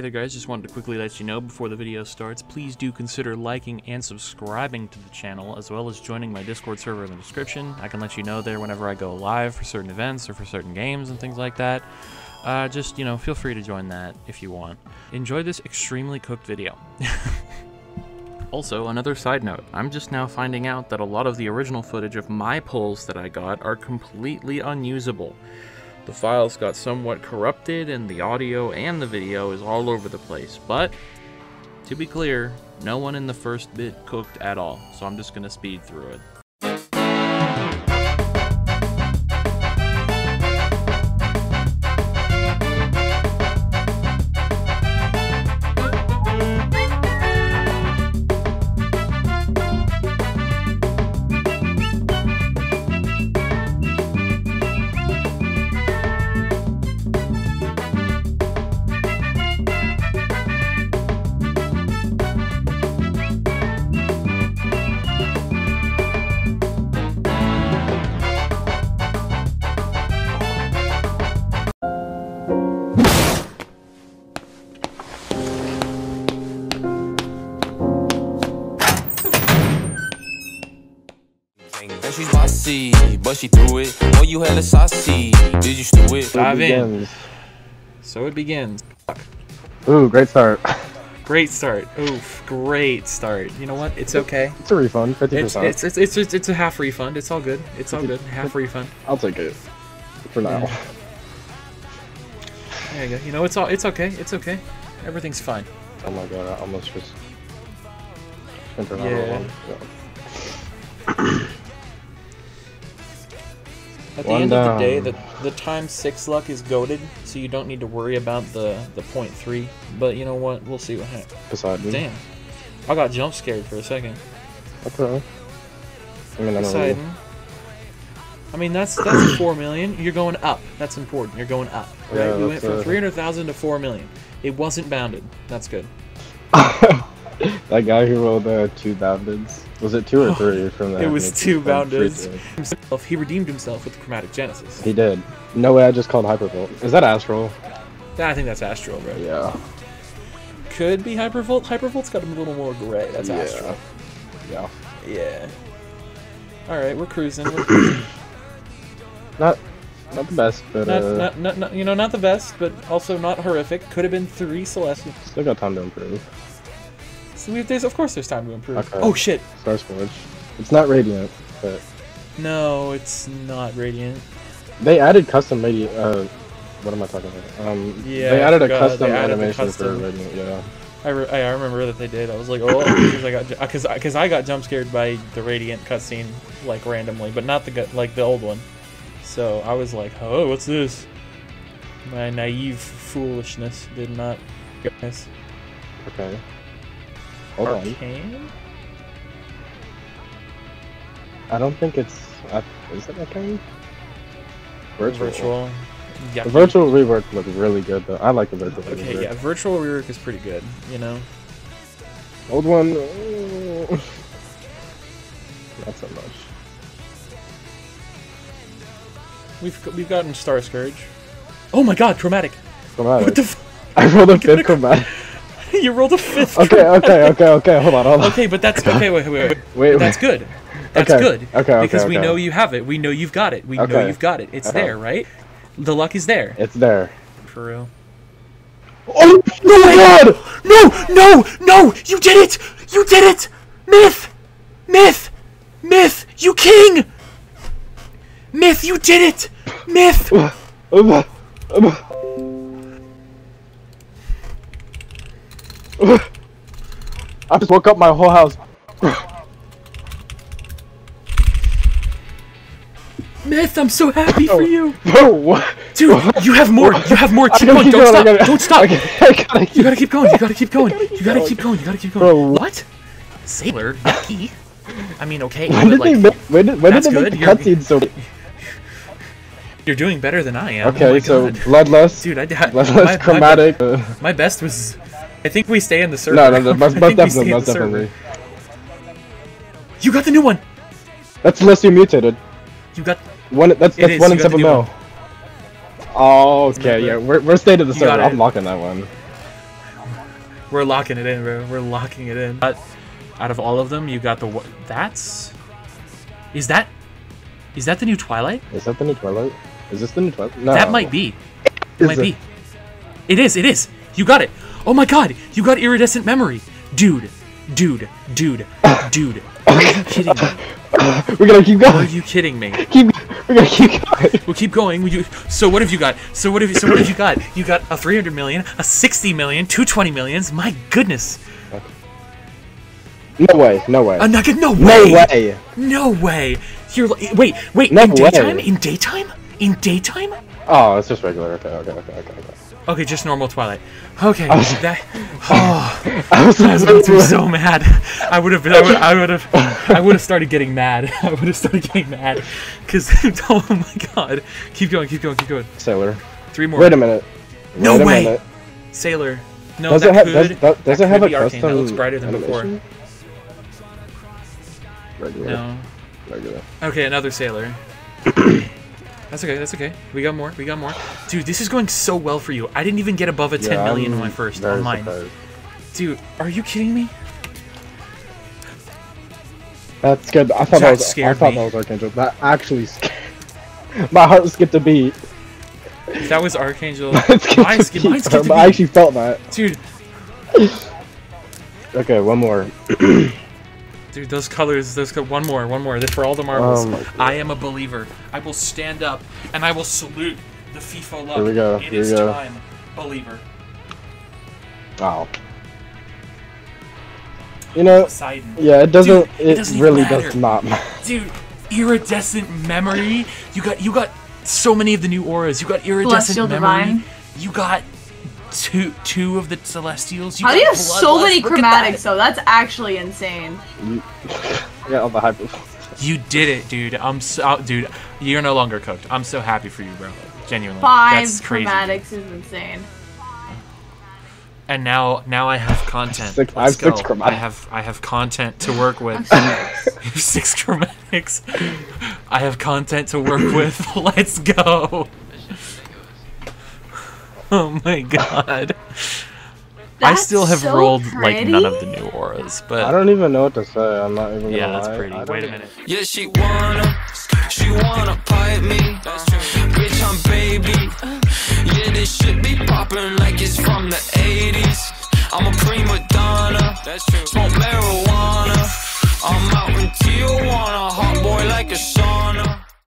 Hey there guys, just wanted to quickly let you know before the video starts, please do consider liking and subscribing to the channel, as well as joining my Discord server in the description. I can let you know there whenever I go live for certain events or for certain games and things like that. Uh, just, you know, feel free to join that if you want. Enjoy this extremely cooked video. Also, another side note, I'm just now finding out that a lot of the original footage of my pulls that I got are completely unusable. The files got somewhat corrupted and the audio and the video is all over the place, but to be clear, no one in the first bit cooked at all, so I'm just gonna speed through it. And she's but she threw it. Oh, you hella saucy. Did you stew it? Dive in. So it begins. Ooh, great start. Great start. Oof, great start. You know what? It's okay. It's a refund, fifty It's percent. it's it's it's, it's, it's a half refund. It's all good. It's all good. Half refund. I'll take it for now. Yeah. There you go. You know, it's all it's okay. It's okay. Everything's fine. Oh my god, I almost just spent another Yeah. At the One end of the day, the the times six luck is goaded, so you don't need to worry about the the point three. But you know what? We'll see what happens. Poseidon. Damn, I got jump scared for a second. Okay. I mean, really. Poseidon. I mean, that's that's four million. You're going up. That's important. You're going up. Right? Yeah, we went from uh, three hundred thousand to four million. It wasn't bounded. That's good. that guy who rolled uh, two boundeds. Was it two or three from that? It was two boundeds. Himself, he redeemed himself with Chromatic Genesis. He did. No way, I just called Hypervolt. Is that Astral? I think that's Astral, bro. Yeah. Could be Hypervolt. Hypervolt's got a little more gray. That's yeah. Astral. Yeah. Yeah. All right, we're cruising. We're cruising. Not, not the best, but not, uh, not, not, not, you know, not the best, but also not horrific. Could have been three Celestial. still got time to improve. So we, there's, of course, there's time to improve. Okay. Oh shit! Star Forge. It's not Radiant, but No, it's not Radiant. they added custom radiant. Uh, what am I talking about? Um, Yeah, they added a forgot. custom They added animation custom. for radiant. Yeah. I, re- I I remember that they did. I was like, oh, because I got because because I got jump scared by the Radiant cutscene like randomly, but not the like the old one. So I was like, oh, what's this? My naive foolishness did not guess. Okay. Hold on. Arcane? I don't think it's. Uh, is it Arcane? Virtual. Virtual. Yeah. The virtual rework looked really good though. I like the virtual Okay, rework. yeah, virtual rework is pretty good. You know. Old one. uh, Not so much. We've we've gotten Star Scourge. Oh my God, chromatic! Chromatic. What the? F- I rolled a fifth chromatic. you rolled a fifth. Okay, okay, okay, okay. Hold on, hold on. Okay, but that's okay. Wait, wait, wait. Wait, that's good. That's Okay, good. okay, okay, Because we okay. know you have it. We know you've got it. We know you've got it. It's Uh-huh. there, right? The luck is there. It's there. For real. Oh no, my God! No! No! No! You did it! You did it! Myth! Myth! Myth! You king! Myth, you did it! Myth! I just woke up my whole house. Myth, I'm so happy for you! Bro, what? Dude, you have more! You have more! Keep going! keep Don't going, stop! Don't stop! Gotta- gotta You gotta keep going. You gotta keep going. You gotta keep going. You gotta keep going. Bro. What? Sailor, yucky. I mean, okay, When did they make? When did, when did they make good, the you're- cutscene so? you're doing better than I am. oh Okay, my so God. bloodlust, dude, I, I bloodlust, my, my, chromatic. uh, my best was. I think we stay in the server. no, no, no, most, most think we stay definitely, most definitely. You got the new one. That's unless you mutated. You got. One, that's that's is, one in seven new mil. Oh, okay, Remember. yeah, we're we're staying to the You server. I'm locking that one. We're locking it in, bro. We're locking it in. But out of all of them, you got the? That's. Is that? Is that the new Twilight? Is that the new Twilight? Is this the new Twilight? No. That might be. It Is might it? be. It is. It is. You got it. Oh my god! You got iridescent memory, dude, dude, dude, dude. Are you kidding me? We're gonna keep going. Are you kidding me? Keep. We're gonna keep going. We'll keep going. So what have you got? So what have you? So what have you got? You got a 300 million, a 60 million, two 20 millions. My goodness. No way. No way. A nugget? No way. no way. No way. You're wait, wait. No in way. daytime? In daytime? In daytime? Oh, it's just regular. Okay. Okay. Okay. Okay. okay. Okay, just normal Twilight. Okay, was- that. Oh, I was, I was about to be so mad. I would have been. I would. I would have. I would have started getting mad. I would have started getting mad, because oh my god. Keep going. Keep going. Keep going. Sailor. Three more. Wait a minute. No a way. minute. Sailor. No, Does that it have? could. Does, does, does that it have a custom? That looks brighter than animation? Regular. No. Regular. Okay, another sailor. that's okay. That's okay. We got more. We got more. Dude, this is going so well for you. I didn't even get above a 10 Yeah, million I'm on my first very on mine. surprised. Dude, are you kidding me? That's good. I thought That that was. I thought me. that was Archangel. That actually. Scared. My heart skipped a beat. If that was Archangel, It skipped mine a beat, mine skipped but a I beat. actually felt that. Dude, Okay, one more. dude, those colors, those co- one more, one more. This for all the marbles. Oh. I am a believer. I will stand up and I will salute the FIFO luck. Here we go, It here we go. time, believer. Wow. You know, Poseidon. yeah, it doesn't. Dude, it it doesn't really matter. does not. Dude, iridescent memory. You got you got so many of the new auras. You got iridescent Celestial memory. Divine. You got two two of the celestials. You How do you have so Bloodlust. many Look at chromatics that. though? That's actually insane. Yeah, all the hyper. You did it, dude. I'm so uh, dude. You're no longer cooked. I'm so happy for you, bro. Genuinely. Five That's crazy. chromatics is insane. And now now I have content. Six- I Let's have six go. chromatics. I have I have content to work with. Six chromatics. I have content to work with. Let's go. Oh my god. I still have so rolled like none of the new auras, but I don't even know what to say. I'm not even. yeah, gonna that's lie. pretty. I Wait a minute. Yeah, she wanna, she wanna pipe me. That's true. Bitch, I'm baby. Yeah, this shit be poppin' like it's from the 80s. I'm a prima donna. Smoke marijuana. I'm out in Tijuana,